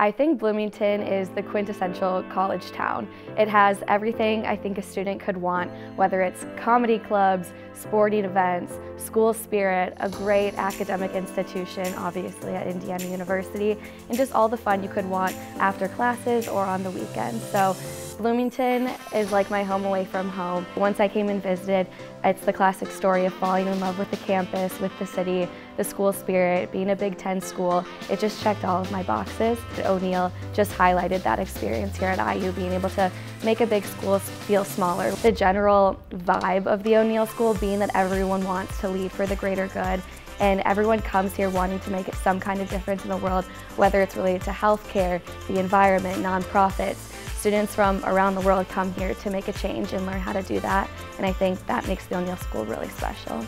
I think Bloomington is the quintessential college town. It has everything I think a student could want, whether it's comedy clubs, sporting events, school spirit, a great academic institution, obviously at Indiana University, and just all the fun you could want after classes or on the weekends. So Bloomington is like my home away from home. Once I came and visited, it's the classic story of falling in love with the campus, with the city, the school spirit, being a Big Ten school. It just checked all of my boxes. O'Neill just highlighted that experience here at IU, being able to make a big school feel smaller. The general vibe of the O'Neill School being that everyone wants to lead for the greater good and everyone comes here wanting to make some kind of difference in the world, whether it's related to healthcare, the environment, nonprofits. Students from around the world come here to make a change and learn how to do that, and I think that makes the O'Neill School really special.